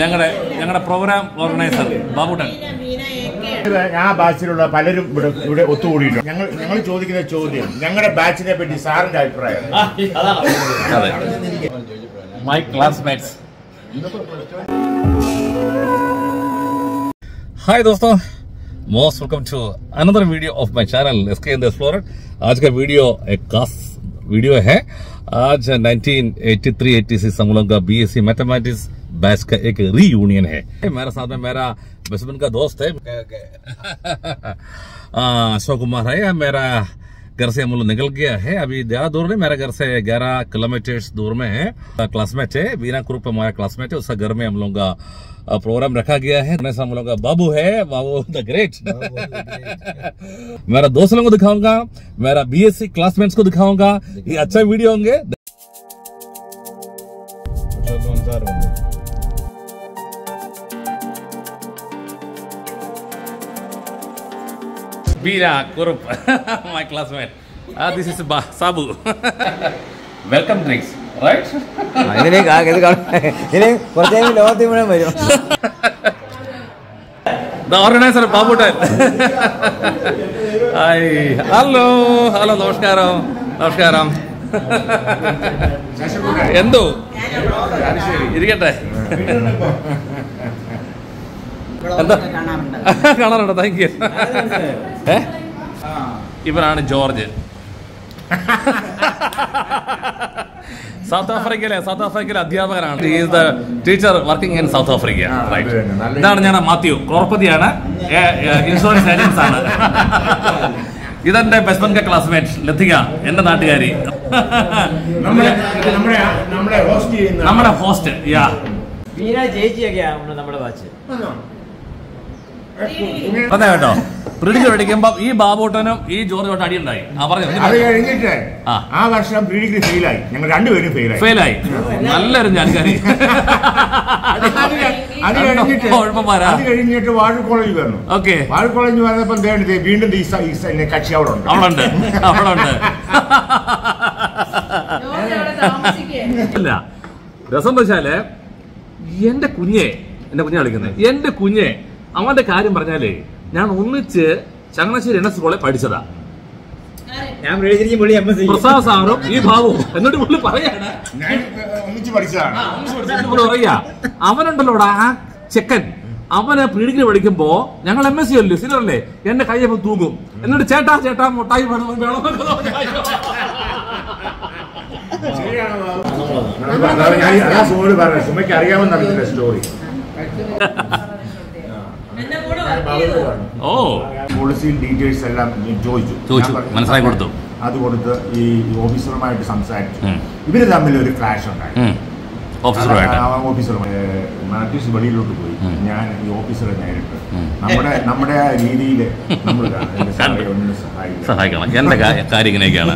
ഞങ്ങളുടെ ഞങ്ങളുടെ programme organiser Babuttan ആ ബാച്ചിലുള്ള പലരും ഇവിടെ ഇവിടെ ഒത്തുകൂടിയിട്ടുണ്ട് ഞങ്ങൾ ഞങ്ങൾ ചോദിക്കുന്ന ചോദ്യം ഞങ്ങളുടെ ബാച്ചിനെ പറ്റി സാറിന്റെ അഭിപ്രായം അതെ മൈ ക്ലാസ്മേറ്റ്സ് हाय दोस्तों most welcome to another video of my channel SK in the explorer आज का वीडियो एक खास वीडियो है। आज 1983-86 हम लोग का बीएससी मैथमेटिक्स बैच का एक रीयूनियन है। मेरे साथ में मेरा बचपन का दोस्त है अशोक कुमार है मेरा घर से हम लोग निकल गया है। अभी ज़्यादा दूर नहीं मेरे घर से 11 किलोमीटर दूर में है। क्लासमेट है बीना ग्रुप हमारा क्लासमेट है उसका घर में हम लोग का प्रोग्राम रखा गया है। हम लोग का बाबू है बाबू द ग्रेट मेरा दोस्त लोगों को दिखाऊँगा मेरा बीएससी क्लासमेट्स को दिखाऊँगा। ये अच्छा वीडियो होंगे। Bina Kurup, my classmate. Ah, this is ba- Sabu. Welcome drinks, right? ഇതിനെ കാ- ഇത് കാണും ഇനി കുറച്ച് കഴിയുമ്പോൾ ലോകത്തിൽ മുഴുവൻ വരും The organizer Babutan. Hi. Hello. Hello. നമസ്കാരം നമസ്കാരം എന്തോ ഇരിക്കട്ടെ എന്താ? കാണാറുണ്ടോ. താങ്ക് യു ഏ? ഇവനാണ് ജോർജ്. സൗത്ത് ആഫ്രിക്കയിലെ സൗത്ത് ആഫ്രിക്കയിലെ അധ്യാപകനാണ്. Is the teacher working in South Africa right ഇതാണ് ഞാൻ മാത്യു കോർപ്പതിയാണ് ഇൻഷുറൻസ് ഏജൻസ് ആണ്. ഇതെന്റെ ബെസ്റ്റ് ക്ലാസ്മേറ്റ് ലത്തിക എന്റെ നാട്ടുകാരി. നമ്മുടെ ഹോസ്റ്റ് ചെയ്യുന്ന നമ്മുടെ ഹോസ്റ്റ് യാ വീര ചേച്ചിയൊക്കെയാണ് നമ്മുടെ ബാച്ച് അതെ കേട്ടോ. പ്രിഡിക്ക് പഠിക്കുമ്പോ ഈ ബാബുട്ടനും ഈ ജോർജ് തൊട്ട് അടിയുണ്ടായി ആ പറഞ്ഞു അത് കഴിഞ്ഞിട്ട് ആ. വർഷം പ്രീ ഫെയിലായി. ഞങ്ങൾ രണ്ടുപേരും ഫെയിലായി. ഫെയിലായി. നല്ലൊരു ജാൻകാരി അത് കഴിഞ്ഞിട്ട് അത് കഴിഞ്ഞിട്ട് വാഴ കോളേജ് വന്നു. ഓക്കെ. വാഴ കോളേജ് വന്നപ്പോൾ ദേ ദേ വീണ്ടും ഈ ഈ സ- കക്ഷി അവിടെ ഉണ്ട് അവിടെ ഉണ്ട് അവിടെ ഉണ്ട് ഇല്ല. രസം വെച്ചാൽ എന്റെ കുഞ്ഞെ എന്റെ കുഞ്ഞെ വിളിക്കുന്നത് എന്റെ കുഞ്ഞെ അവന്റെ കാര്യം പറഞ്ഞാലേ ഞാൻ ഒന്നിച്ച് ചങ്ങനാശ്ശേരി എൻ എസ് കോളേജ് പഠിച്ചതാ ഞാൻ പ്രസാദ് സാറും ഈ ഭാവവും എന്നിട്ട് പുള്ളി പറയാണ് ഞാൻ ഒന്നിച്ച് പഠിച്ചതാണ് എന്നിട്ട് പുള്ളി പറയാ അവനുണ്ടല്ലോടാ ആ ചെക്കൻ അവന് പ്രീഡിഗ്രി പഠിക്കുമ്പോ ഞങ്ങൾ എം എസ് സി അല്ലേ സീനിയർ അല്ലേ എന്റെ അപ്പൊ തൂങ്ങും എന്നിട്ട് ചേട്ടാ ചേട്ടാ മുട്ടായി വേണം വേണം അറിയാമെന്നറിയില്ല പറഞ്ഞു. ശരിയാണോ ബാബു? അതാണ് ഞാൻ അതാ സുമോട് പറഞ്ഞത് സുമയ്ക്ക് അറിയാമെന്ന് അറിയത്തില്ല സ്റ്റോറി ഓ. പോളിസി ഡീറ്റെയിൽസ് എല്ലാം ചോദിച്ചു. ചോദിച്ചു, മനസ്സിലാക്കി കൊടുത്തു. അത് കൊടുത്ത് ഈ ഓഫീസറുമായിട്ട് സംസാരിച്ചു. ഇവർ തമ്മിൽ ഒരു ക്ലാഷ് ഉണ്ടായി. ഓഫീസറുമായിട്ട്. ഓഫീസറുമായി മാത്യൂസ് വെളിയിലോട്ട് പോയി. ഞാൻ ഈ ഓഫീസറെ നേരിട്ട്. നമ്മുടെ നമ്മുടെ ആ രീതിയിൽ നമ്മൾ സഹായിക്കണം എന്റെ കാര്യം ഇങ്ങനെയൊക്കെയാണ്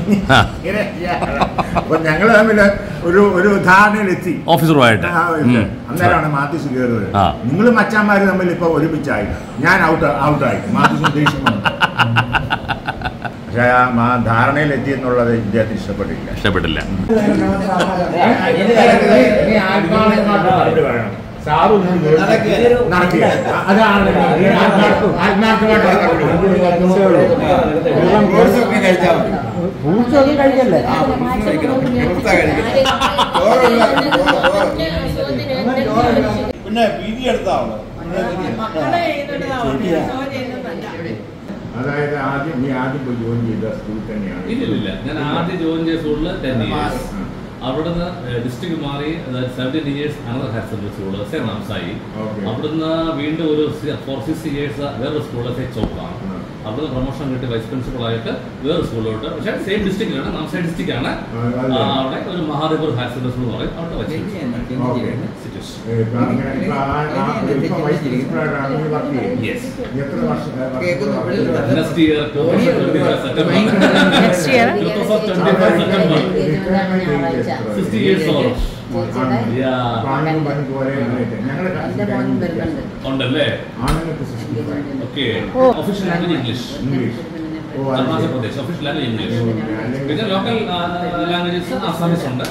അപ്പൊ ഞങ്ങൾ തമ്മിൽ ഒരു ഒരു ധാരണയിലെത്തി. ഓഫീസറുമായിട്ട്. അന്നേരമാണ് മാത്യൂസ് കയറുന്നത്. നിങ്ങൾ മച്ചാന്മാര് തമ്മിൽ ഇപ്പൊ ഒരുമിച്ചായി. ഞാൻ ഔട്ട് ഔട്ടായി. മാത്യൂസ് ദേഷ്യം. പക്ഷെ ആ മാ- ധാരണയിലെത്തി എന്നുള്ളത് ഇദ്ദേഹത്തിന് ഇഷ്ടപ്പെട്ടില്ല. ഇഷ്ടപ്പെട്ടില്ല. അതാണ് ആത്മാർത്ഥമായിട്ട് കഴിച്ചാൽ മതി കഴിക്കല്ലേ പിന്നെ വീതി എടുത്താവണം അതായത് ആദ്യം നീ ആദ്യം പോയി ജോയിൻ ചെയ്ത സ്കൂൾ തന്നെയാണ്. ഇല്ലില്ല ഞാൻ ആദ്യം ജോയിൻ ചെയ്ത സ്കൂളിൽ ടെൻ ഇയേഴ്സ് അവിടുന്ന് ഡിസ്ട്രിക്ട് മാറി seventeen years another higher secondary school സെ നാംസായി. അവിടുന്ന് വീണ്ടും ഒരു ഫോർ സിക്സ് ഇയേഴ്സ് വേറൊരു സ്കൂളിലെ സെ അവിടുന്ന് പ്രൊമോഷൻ കിട്ടി വൈസ് പ്രിൻസിപ്പൾ ആയിട്ട് വേറെ സ്കൂളിലോട്ട് പക്ഷേ സെയിം ഡിസ്ട്രിക്റ്റിലാണ് നാംസായി ഡിസ്ട്രിക്റ്റ് ആണ്. അവിടെ ഒരു മഹാദേവപുർ ഹയർ സെക്കൻഡറി സ്കൂൾ പറയും. അവിടെ next year September sixty years ഞങ്ങളുടെ ഉണ്ടല്ലേ? ആണുങ്ങൾക്ക് 65. Okay official language English Arunachal. Pradesh. Official language English പിന്നെ ലോക്കൽ ലാംഗ്വേജസ് ആസാമീസ് ഉണ്ട്.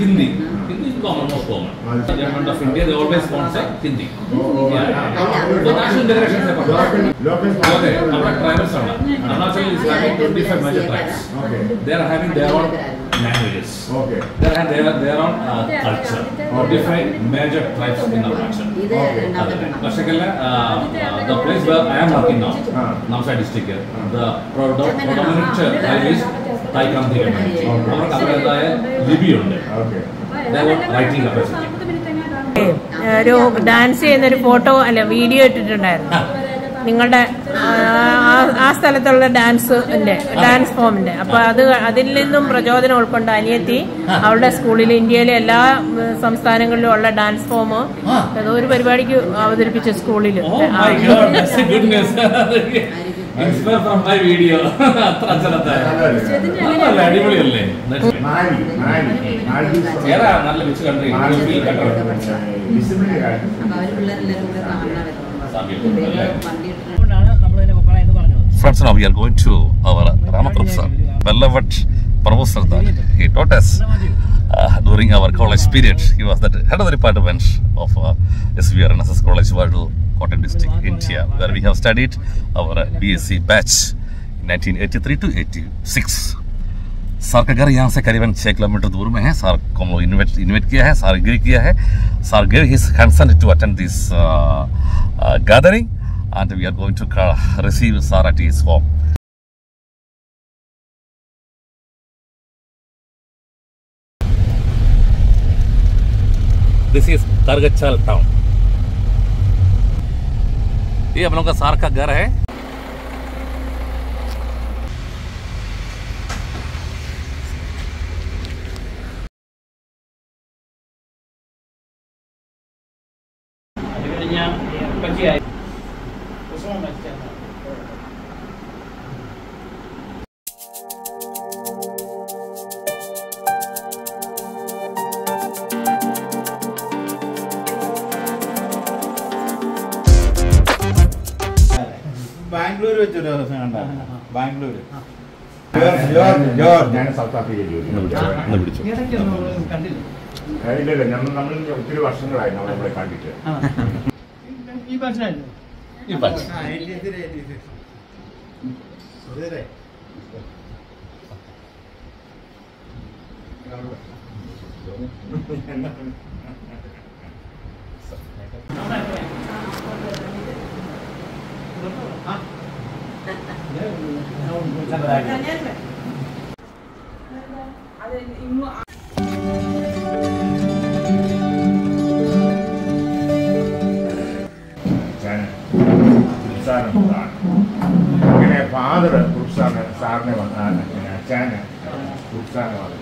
Hindi Hindi common most common government of India always sponsor Hindi national integration local നമ്മുടെ tribals ആണ് Arunachal is having twenty five major tribes okay they are having their own languages And there are there are uh, culture or different major tribes in our culture. Okay. uh, the place where I am working now, ആ. Namsai district, the predominant tribe is Thai Kranti community. Okay. അവർക്ക് അവരുടേതായ ലിപിയുണ്ട് writing capacity ഒരു dance ചെയ്യുന്ന ഒരു photo അല്ല video ഇട്ടിട്ടുണ്ടായിരുന്നു നിങ്ങളുടെ ആ, സ്ഥലത്തുള്ള ഡാൻസ് ഡാൻസ് ഫോമിന്റെ അപ്പൊ അത് അതിൽ നിന്നും പ്രചോദനം ഉൾക്കൊണ്ട് അനിയത്തി അവളുടെ സ്കൂളിൽ ഇന്ത്യയിലെ എല്ലാ സംസ്ഥാനങ്ങളിലും ഉള്ള ഡാൻസ് ഫോം ഒരു പരിപാടിക്ക് അവതരിപ്പിച്ച സ്കൂളിൽ video. അത്ര അച്ഛനത്തെ നല്ല അടിപൊളിയല്ലേ? ഏതാ നല്ല മിച്ച് country discipline Friends, now we are going to our Ramakrishna sir, beloved Prabhu Sardar. He taught us uh, during our college period. He was the head of the department of uh, SVR NSS College, Vadu, Cotton District, India, where we have studied our uh, BSc batch in 1983 to 86. Sir का घर यहाँ से करीबन छः kilometre दूर में है sir को हम लोग इन्वाइट इन्वाइट किया है सर एग्री किया है sir gave his concern to attend this and we are going to uh, receive sir at his home. This is Kargachal town. ये हम लोग का सार का घर है ബാംഗ്ലൂർ വെച്ചൊരു ദിവസം കണ്ട. ബാംഗ്ലൂർ ഞാൻ സൗത്ത് ആഫ്രിക്കയിൽ ഇല്ല നമ്മൾ നമ്മൾ ഒത്തിരി വർഷങ്ങളായി നമ്മളെ കണ്ടിട്ട്. ഈ ഈ സാറിന് അങ്ങനെ ഫാദർ സാറിന് സാറിനെ വന്നാൽ അച്ഛന് സാറിനെ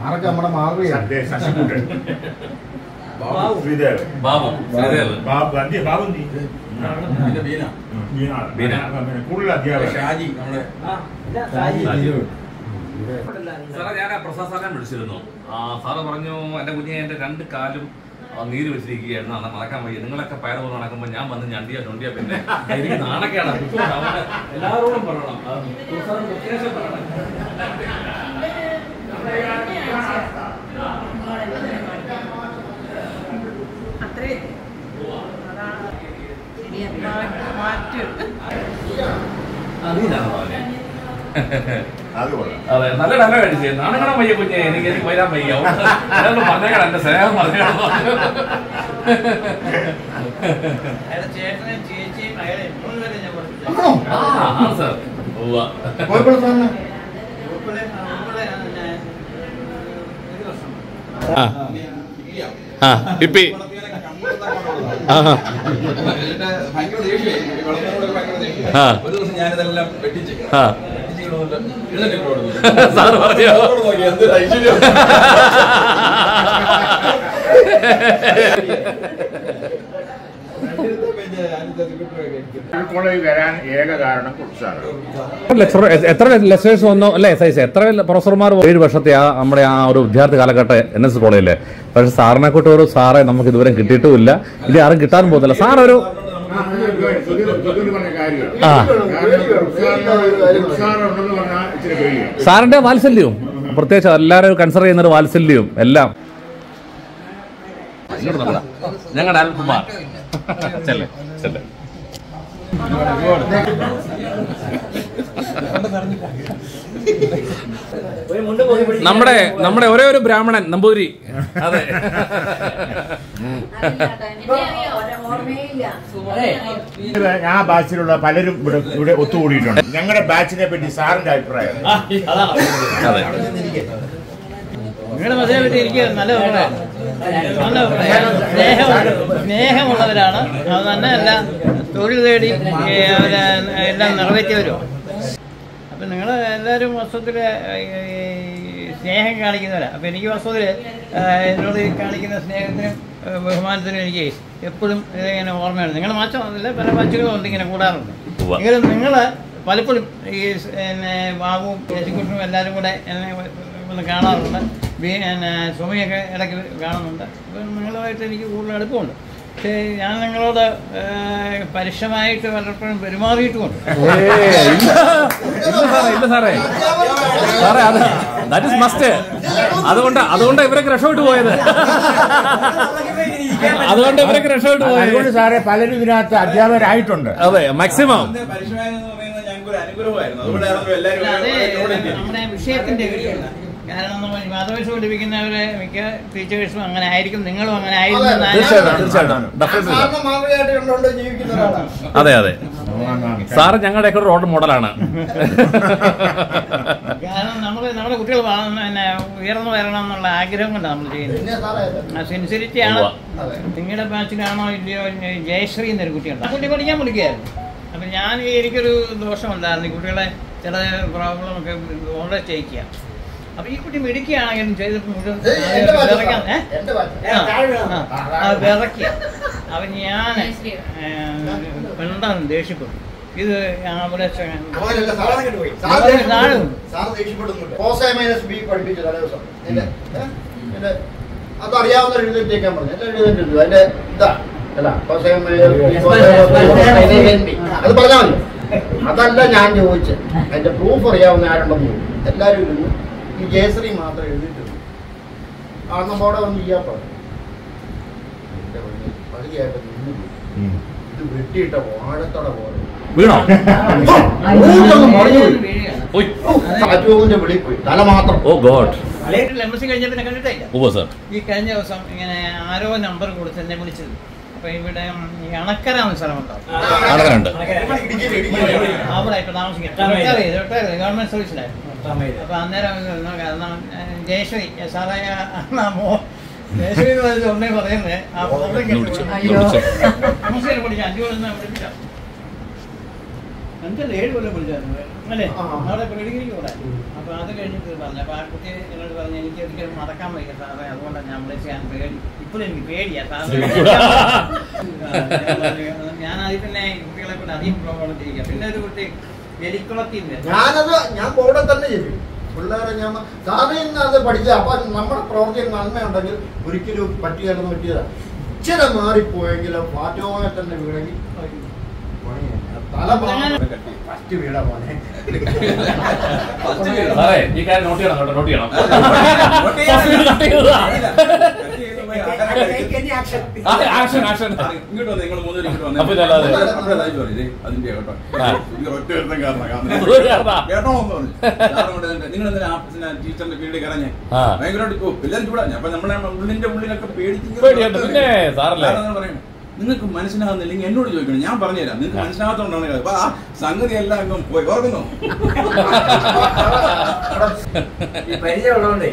ആരൊക്കെ നമ്മുടെ മാറുകയാണ് സത്യ ബാബു ശ്രീദേവ്. ബാബു ശ്രീദേവ്. ബാബു അന്ത്യ ബാബു പിന്നെ ബീന. കൂടുതൽ ഷാജി നമ്മുടെ സാറേ ഞാൻ പ്രസാദ് സാറിനെ വിളിച്ചിരുന്നു. ആ, സാറ് പറഞ്ഞു എന്റെ കുഞ്ഞെ എന്റെ രണ്ട് കാലും ആ, നീര് വെച്ചിരിക്കുകയായിരുന്നു. അന്ന് നടക്കാൻ വയ്യ. നിങ്ങളൊക്കെ പയർ നടക്കുമ്പോൾ ഞാൻ വന്ന് ഞണ്ടിയാ ചൊണ്ടിയാ പിന്നെ. എനിക്ക് നാണക്കേടാ അതുകൊണ്ട് എല്ലാവരോടും പറയണം ആ, സാറ് പ്രത്യേകിച്ച് പറയണം അത്രേ ശരിയാ മാറ്റ് അതിനാണ് പറഞ്ഞത് അത് നല്ല നല്ല കഴിച്ചു. നാണക്കണം വയ്യ കുഞ്ഞെ എനിക്ക് എനിക്ക് വരാൻ വയ്യ. പറഞ്ഞേക്കണം എന്റെ സ്നേഹം പറഞ്ഞേക്കണം. ആണ് സാർ. ഇപ്പി. ആ ഭയങ്കര ദേഷ്യം. ഒരു ദിവസം ഞാനിതെല്ലാം എത്ര ലെക്ചേഴ്സ് വന്നു? അല്ലേ സൈസ് എത്ര പ്രൊഫസർമാർ ഏഴ് വർഷത്തെ ആ നമ്മുടെ ആ ഒരു വിദ്യാർത്ഥി കാലഘട്ടം എൻ എസ് കോളേജിലെ. പക്ഷെ സാറിനെ കൂട്ട ഒരു സാറെ നമുക്ക് ഇതുവരെ കിട്ടിയിട്ടുമില്ല. ഇനി ആരും കിട്ടാനും പോകുന്നില്ല. സാർ ഒരു സാറിന്റെ വാത്സല്യവും. പ്രത്യേകിച്ച് എല്ലാവരും കൺസിഡർ ചെയ്യുന്ന ഒരു വാത്സല്യവും എല്ലാം. ഞങ്ങളുടെ അൽകുമാർ. ചെല്ലേ ചെല്ലേ. നമ്മുടെ നമ്മുടെ ഒരേ ഒരു ബ്രാഹ്മണൻ നമ്പൂരി അതെ. ആ ബാച്ചിലുള്ള പലരും ഇവിടെ ഇവിടെ ഒത്തുകൂടിയിട്ടുണ്ട്. ഞങ്ങളുടെ ബാച്ചിനെ പറ്റി സാറിന്റെ അഭിപ്രായം അതെ. നിങ്ങളുടെ മതത്തെ പറ്റി എനിക്ക് നല്ല അഭിപ്രായം. നല്ല അഭിപ്രായം. സ്നേഹം സ്നേഹമുള്ളവരാണ്. അത് തന്നെയല്ല തൊഴിൽ തേടി എല്ലാം നിറവേറ്റിയവരും. അപ്പം നിങ്ങൾ എല്ലാവരും വസ്തുത്തിൽ സ്നേഹം കാണിക്കുന്നവരാണ് അപ്പം എനിക്ക് വസ്തുത്തിൽ എന്നോട് കാണിക്കുന്ന സ്നേഹത്തിനും ബഹുമാനത്തിനും എനിക്ക് എപ്പോഴും ഇതിങ്ങനെ ഓർമ്മയാണ് നിങ്ങൾ മാത്രമല്ല പല മാച്ചുകളും ഉണ്ട് ഇങ്ങനെ കൂടാറുണ്ട്. എങ്കിലും നിങ്ങൾ പലപ്പോഴും ഈ സ് എന്നെ ബാബുവും യേശുക്കുട്ടനും എല്ലാവരും കൂടെ എന്നെ ഒന്ന് കാണാറുണ്ട്. എന്നെ സുമയൊക്കെ ഇടയ്ക്ക് കാണുന്നുണ്ട്. അപ്പം നിങ്ങളുമായിട്ട് എനിക്ക് കൂടുതൽ അടുപ്പമുണ്ട്. പക്ഷേ ഞാൻ നിങ്ങളോട് പരുഷമായിട്ട് പലപ്പോഴും പെരുമാറിയിട്ടുമുണ്ട്. ഇല്ല. ഇല്ല സാറേ ഇല്ല സാറേ. സാറേ അത് ദാറ്റ് ഇസ് മസ്റ്റ് അതുകൊണ്ട് അതുകൊണ്ട് ഇവരൊക്കെ രക്ഷപ്പെട്ടു പോയത്. അതുകൊണ്ട് ഇവരൊക്കെ രക്ഷപ്പെട്ടു അതുകൊണ്ട് പോയത് സാറേ പലരും ഇതിനകത്ത് അധ്യാപകരായിട്ടുണ്ട്. അതെ മാക്സിമം. നമ്മുടെ വിഷയത്തിന്റെ കാരണം പഠിപ്പിക്കുന്നവരെ മിക്ക ടീച്ചേഴ്സും അങ്ങനെ ആയിരിക്കും നിങ്ങളും അങ്ങനെ ആയിരിക്കും അതെ അതെ. സാറ് ഞങ്ങളുടെ ഒക്കെ റോഡ് മോഡലാണ് കാരണം നമ്മൾ നമ്മുടെ കുട്ടികൾ പിന്നെ ഉയർന്നു വരണം എന്നുള്ള ആഗ്രഹം കൊണ്ടാണ് നമ്മൾ ചെയ്യുന്നത്. പിന്നെ സാറേ ആ സിൻസിരിറ്റിയാണ് ഉവ്വ. നിങ്ങളുടെ ബാച്ചിലാണോ ഇല്ലയോ? ജയശ്രീ എന്നൊരു കുട്ടിയുണ്ട്. ആ കുട്ടി പഠിക്കാൻ വിളിക്കുകയായിരുന്നു. അപ്പം ഞാൻ എനിക്കൊരു ദോഷമുണ്ടായിരുന്നു. ഈ കുട്ടികളെ ചില പ്രോബ്ലം ഒക്കെ ഓർഡർ ചെയ്യിക്കുക അപ്പം ഈ കുട്ടി മെടുക്കുകയാണെങ്കിലും ചെയ്തിട്ട് മുഴുവൻ അപ്പം ഞാൻ പെണ്ടാണ് ദേഷ്യപ്പെടും ഇത് അവിടെ അതറിയാവുന്ന എഴുതിട്ടേക്കാൻ പറഞ്ഞു. എഴുതിട്ടുണ്ട് അതിന്റെ ഇതാ അല്ല. അത് പറഞ്ഞാൽ മതി. അതല്ല ഞാൻ ചോദിച്ചത്. അതിന്റെ പ്രൂഫ് അറിയാവുന്ന ആരുണ്ടെന്ന് ചോദിച്ചു. എല്ലാവരും ഇരുന്നു. ഈ ജയശ്രീ മാത്രം എഴുതിയിട്ടുള്ളൂ ആ നമ്മോടെ വന്ന് ചെയ്യാൻ പറഞ്ഞു. പകുതിയായപ്പോ നിന്ന് പോയി. ഇത് വെട്ടിയിട്ട വാഴത്തട പോലെ. ഈ കഴിഞ്ഞ ദിവസം ഇങ്ങനെ ആരോ നമ്പർ കൊടുത്ത് എന്നെ വിളിച്ചത്. അപ്പൊ ഇവിടെ ഈ അണക്കര എന്ന സ്ഥലമുണ്ടോ അവിടെ ഇപ്പൊ താമസിക്കാം. ഗവൺമെന്റ് സർവീസിലായിരുന്നു അപ്പൊ അന്നേരം ഇത് കാരണം ജയശ്രീ സാറേ മോ ജയശ്രീ എന്ന് പറഞ്ഞ ഉടനെ പറയുന്നത് ആ അയ്യോ നമസ്കാരം പഠിച്ച അഞ്ചു കൊല്ലം പഠിപ്പിച്ച അഞ്ചല്ല ഏഴ് കൊല്ലം പഠിച്ചായിരുന്നു അല്ലേ. അവിടെ പ്രീഡിഗ്രിക്ക് കൂടെ അപ്പൊ അത് കഴിഞ്ഞിട്ട് പറഞ്ഞു അപ്പൊ ആ കുട്ടി എന്നോട് പറഞ്ഞു എനിക്ക് ഒരിക്കലും മറക്കാൻ വയ്യ സാറേ അതുകൊണ്ടാണ് ഞാൻ വിളിച്ച് ഞാൻ പേടി. ഇപ്പോഴും എനിക്ക് പേടിയാ സാറേ. ഞാൻ അതിൽ പിന്നെ കുട്ടികളെ കൊണ്ട് അധികം പ്രോബ്ലം ചെയ്യുക പിന്നെ ഒരു കുട്ടി ഞാനത് ഞാൻ കൂടെ തന്നെ ചെയ്യും പിള്ളേരെ ഞാൻ സാറിന് ഇന്ന് അത് പഠിച്ചത് അപ്പൊ നമ്മുടെ പ്രവർത്തിയിൽ നന്മയുണ്ടെങ്കിൽ ഒരിക്കലും പറ്റിയായിരുന്നു പറ്റിയതാ. ഇച്ചിരി മാറിപ്പോയെങ്കിലും പാറ്റോയെ തന്നെ വീണെങ്കിൽ ഫസ്റ്റ് വീട പോലെ സാറേ ഈ കാര്യം നോട്ട് ചെയ്യണം കേട്ടോ നോട്ട് ചെയ്യണം. ആക്ഷൻ ആക്ഷൻ ഇങ്ങോട്ട് വന്നേ, നിങ്ങൾ ഇങ്ങോട്ട് വന്നേ. അതിന്റെ കേട്ടോ. ഒറ്റ ഒരുത്തൻ കാരണം. കേട്ടോ എന്ന് പറഞ്ഞു. നിങ്ങൾ എന്തിനാ ആ പിന്നെ ടീച്ചറിന്റെ കീഴിൽ കറഞ്ഞേ ആ. ഭയങ്കരമായിട്ട് ഓ എല്ലാവരും ചൂടാഞ്ഞു അപ്പൊ നമ്മളെ ഉള്ളിന്റെ ഉള്ളിലൊക്കെ പേടിച്ച് പേടിയുണ്ട്. പിന്നെ സാറല്ലേ? സാറെന്നാണ് പറയുന്നത്. നിങ്ങൾക്ക് മനസ്സിലാകുന്നില്ലെങ്കിൽ എന്നോട് ചോദിക്കണം ഞാൻ പറഞ്ഞുതരാം നിങ്ങൾക്ക് മനസ്സിലാകാത്തോണ്ടാണ് അപ്പൊ ആ സംഗതി എല്ലാം അങ്ങ് പോയി ഓർക്കുന്നു പരിചയം പരിചയമുള്ളതുകൊണ്ടേ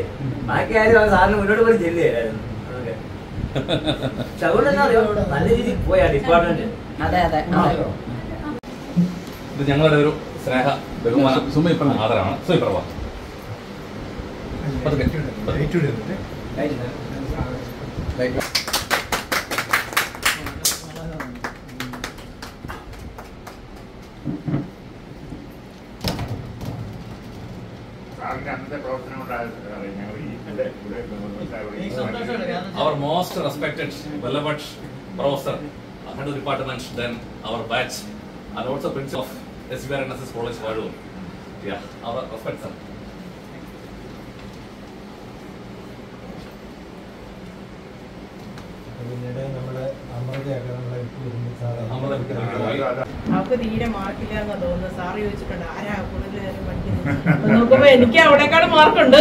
ബാക്കി ആരും ആ സാറിന് മുന്നോട്ട് പോയി ചെല്ലുകയായിരുന്നു അതൊക്കെ. പക്ഷെ അതുകൊണ്ട് എന്നാ അറിയോ നല്ല രീതിയിൽ പോയാ ഡിപ്പാർട്ട്മെന്റ് അതെ അതെ. ഇത് ഞങ്ങളുടെ ഒരു സ്നേഹ ബഹുമാനം സുമൈ പ്രഭ. ആദരവാണ്. സുമൈ പ്രഭ. പതുക്കെ, പതുക്കെ. സാറിന്റെ അന്നത്തെ പ്രവർത്തനം കൊണ്ടാണ് ഞങ്ങൾ ഈ എന്റെ ഇവിടെ our most respected beloved professor, head of department, then our batch, and also principal of SBR NSS College, varu Yeah, our respect, sir. പിന്നീട് നമ്മുടെ അമൃതയൊക്കെ നമ്മളെ വിട്ടു സാറേ അമൃത വിട്ടു പോയി. അവർക്ക് തീരെ മാർക്കില്ല എന്ന് തോന്നുന്നു സാറ് ചോദിച്ചിട്ടുണ്ട് ആരാ കൂടുതൽ നേരം പഠിക്കുന്നത് അപ്പൊ നോക്കുമ്പോ എനിക്ക് അവിടെക്കാട് മാർക്കുണ്ട്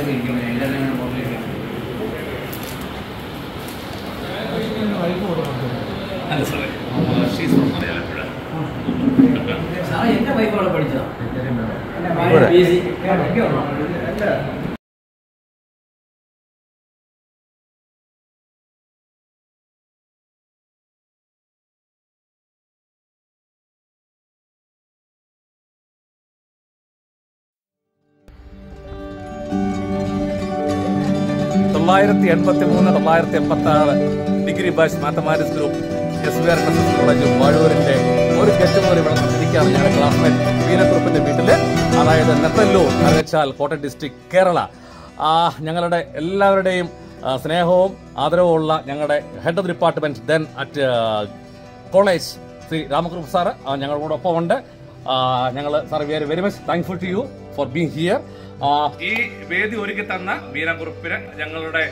എല്ലാവർക്കും ഇരിക്കും എല്ലാവരും മുകളിലേക്ക് അല്ല സാറേ ഷീസ് ഫ്രം മലയാളപ്പുഴ സാറേ എന്റെ വൈഫ് അവിടെ പഠിച്ചതാ എൺപത്തി മൂന്ന് തൊള്ളായിരത്തി എൺപത്തി ആറ് degree batch mathematics group S B R N S S college വാഴൂരിന്റെ ഒരു ഗെറ്റ് പോലെ ഇവിടെ നടന്നിരിക്കുകയാണ് ഞങ്ങളുടെ ക്ലാസ്മേറ്റ് വീരക്കുറുപ്പിന്റെ വീട്ടിൽ. അതായത് നെത്തല്ലൂർ അരച്ചാൽ കോട്ടയം ഡിസ്ട്രിക്ട് കേരള. ഞങ്ങളുടെ എല്ലാവരുടെയും സ്നേഹവും ആദരവും ഉള്ള ഞങ്ങളുടെ head of department then at college Shri Ramakrishna sir ഞങ്ങളുടെ ഒപ്പം ഉണ്ട് ഞങ്ങൾ sir we are very much thankful to you for being here ഈ വേദി ഒരുക്കി തന്ന വീരകുറുപ്പിന് ഞങ്ങളുടെ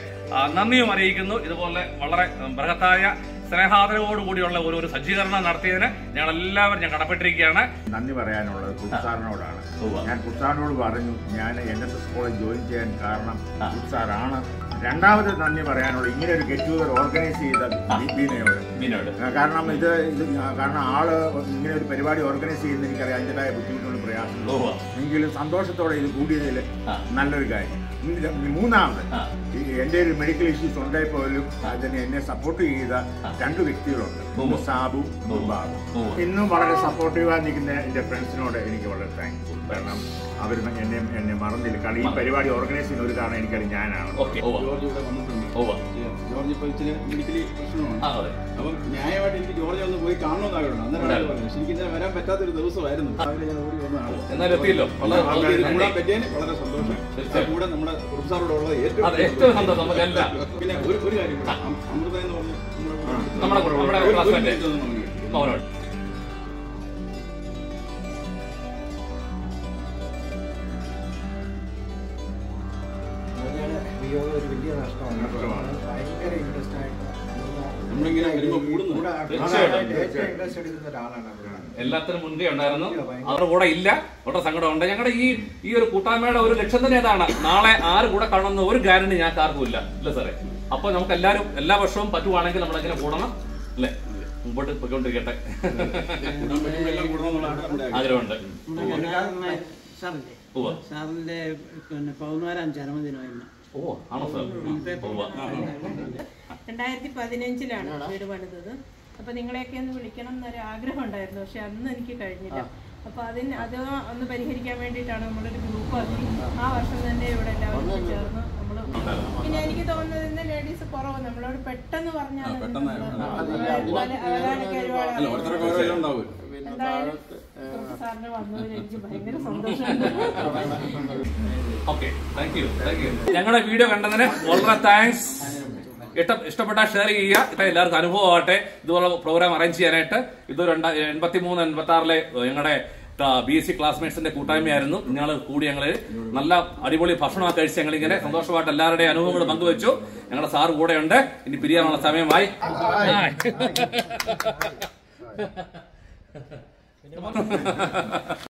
നന്ദിയും അറിയിക്കുന്നു. ഇതുപോലെ വളരെ ബൃഹത്തായ സ്നേഹാദരവോട് കൂടിയുള്ള ഒരു ഒരു സജ്ജീകരണം നടത്തിയതിന് ഞങ്ങൾ എല്ലാവരും ഞാൻ കടപ്പെട്ടിരിക്കുകയാണ്. നന്ദി പറയാനുള്ളത് കുട്സാറിനോടാണ് ഞാൻ കുട്സാറിനോട് പറഞ്ഞു ഞാൻ N S S college join ചെയ്യാൻ കാരണം കുട്സാറാണ് രണ്ടാമത് നന്ദി പറയാനുള്ളത് ഇങ്ങനെ ഒരു ഗെറ്റ് ടുഗദർ ഓർഗനൈസ് ചെയ്ത ബീനയോട് കാരണം ഇത് ഇത് കാരണം ആൾ ഇങ്ങനെ ഒരു പരിപാടി ഓർഗനൈസ് ചെയ്യുന്ന എനിക്കറിയാം അതിന്റെതായ ബുദ്ധിമുട്ടുകളും പ്രയാസങ്ങളും. എങ്കിലും സന്തോഷത്തോടെ ഇത് കൂടിയതിൽ നല്ലൊരു കാര്യം. മൂന്നാമത് എന്റെ ഒരു മെഡിക്കൽ ഇഷ്യൂസ് ഉണ്ടായി പോലും അതിന് എന്നെ സപ്പോർട്ട് ചെയ്ത രണ്ട് വ്യക്തികളുണ്ട്. ഒന്ന് സാബു ബാബു. ഇന്നും വളരെ സപ്പോർട്ടീവായി നിൽക്കുന്ന എന്റെ ഫ്രണ്ട്സിനോട് എനിക്ക് വളരെ താങ്ക്ഫുൾ കാരണം അവർ എന്നെ എന്നെ മറന്നില്ല. കാരണം ഈ പരിപാടി ഓർഗനൈസ് ചെയ്യുന്ന ഒരു കാരണം എനിക്കറിയാം ഞാനാണ്. ഓവർ ജോർജ് ഇവിടെ വന്നിട്ടുണ്ട്. ജോർജ് ഇപ്പോൾ ഇച്ചിരി മെഡിക്കലി പ്രശ്നമാണ്. അപ്പം ന്യായമായിട്ട് എനിക്ക് ജോർജ് ഒന്ന് പോയി കാണണമെന്നാഗ്രഹമുണ്ട് അന്നേരം പറഞ്ഞു. ശരിക്കും ഇന്നലെ വരാൻ പറ്റാത്തൊരു ദിവസമായിരുന്നു. രാവിലെ ഞാൻ ഓടി വന്നതാണ് എന്നാലും എത്തിയല്ലോ. കൂടാൻ. പറ്റിയതിന് വളരെ സന്തോഷം. കൂടെ നമ്മുടെ പ്രൊഫസറോട് അതെ, ഏറ്റവും സന്തോഷം. പിന്നെ ഒരു ഒരു കാര്യം അമൃത എന്ന് പറഞ്ഞ നമ്മുടെ എല്ലാത്തിനും മുൻകൈ ഉണ്ടായിരുന്നു. അവരുടെ കൂടെ ഇല്ല. വളരെ സങ്കടമുണ്ട് ഞങ്ങളുടെ ഈ ഈ ഒരു കൂട്ടായ്മയുടെ ഒരു ലക്ഷ്യം തന്നെ ഏതാണ് നാളെ ആര് കൂടെ കാണുന്ന ഒരു ഗ്യാരണ്ടി ഞങ്ങൾക്ക് ആർക്കും ഇല്ല. ഇല്ല സാറേ. അപ്പൊ നമുക്ക് എല്ലാവരും എല്ലാ വർഷവും പറ്റുവാണെങ്കിൽ നമ്മളെങ്ങനെ കൂടണം? അല്ലേ? മുമ്പോട്ട് പോയിക്കൊണ്ടിരിക്കട്ടെ. ആഗ്രഹമുണ്ട്. സാറിന്റെ പിന്നെ പതിനാലാം ചരമദിനമായിരുന്നു ഓ ആണോ സാർ? ഉവ്വ. രണ്ടായിരത്തി പതിനഞ്ചിലാണ് വീട് പണിതത്. അപ്പൊ നിങ്ങളെയൊക്കെ ഒന്ന് വിളിക്കണം എന്നൊരു ആഗ്രഹം ഉണ്ടായിരുന്നു. പക്ഷെ അന്ന് എനിക്ക് കഴിഞ്ഞില്ല. അപ്പൊ അതിന് അത് ഒന്ന് പരിഹരിക്കാൻ വേണ്ടിയിട്ടാണ് നമ്മളൊരു ഗ്രൂപ്പ് ആക്കി ആ വർഷം തന്നെ ഇവിടെ എല്ലാവരും ചേർന്ന് നമ്മൾ പിന്നെ എനിക്ക് തോന്നുന്നത് ഇന്ന് ലേഡീസ് കുറവ്. നമ്മളോട് പെട്ടെന്ന് പറഞ്ഞാൽ എന്തായാലും സാറിന് വന്നതിൽ എനിക്ക് ഭയങ്കര സന്തോഷമുണ്ട്. ഞങ്ങളുടെ വീഡിയോ കണ്ടതിന് വളരെ താങ്ക്സ് ഇഷ്ട ഇഷ്ടപ്പെട്ട ഷെയർ ചെയ്യുക. ഇത് എല്ലാവർക്കും അനുഭവമാകട്ടെ ഇതുപോലെ പ്രോഗ്രാം അറേഞ്ച് ചെയ്യാനായിട്ട് ഇത് രണ്ടാ എൺപത്തി മൂന്ന് എൺപത്തി ആറിലെ ഞങ്ങളുടെ ബി എസ് സി ക്ലാസ്മേറ്റ്സിന്റെ കൂട്ടായ്മയായിരുന്നു. ഞങ്ങൾ കൂടി ഞങ്ങൾ നല്ല അടിപൊളി ഭക്ഷണമൊക്കെ കഴിച്ച് ഞങ്ങൾ ഇങ്ങനെ സന്തോഷമായിട്ട് എല്ലാവരുടെയും അനുഭവങ്ങൾ പങ്കുവെച്ചു. ഞങ്ങളുടെ സാർ കൂടെയുണ്ട്. ഇനി പിരിയാനുള്ള സമയമായി.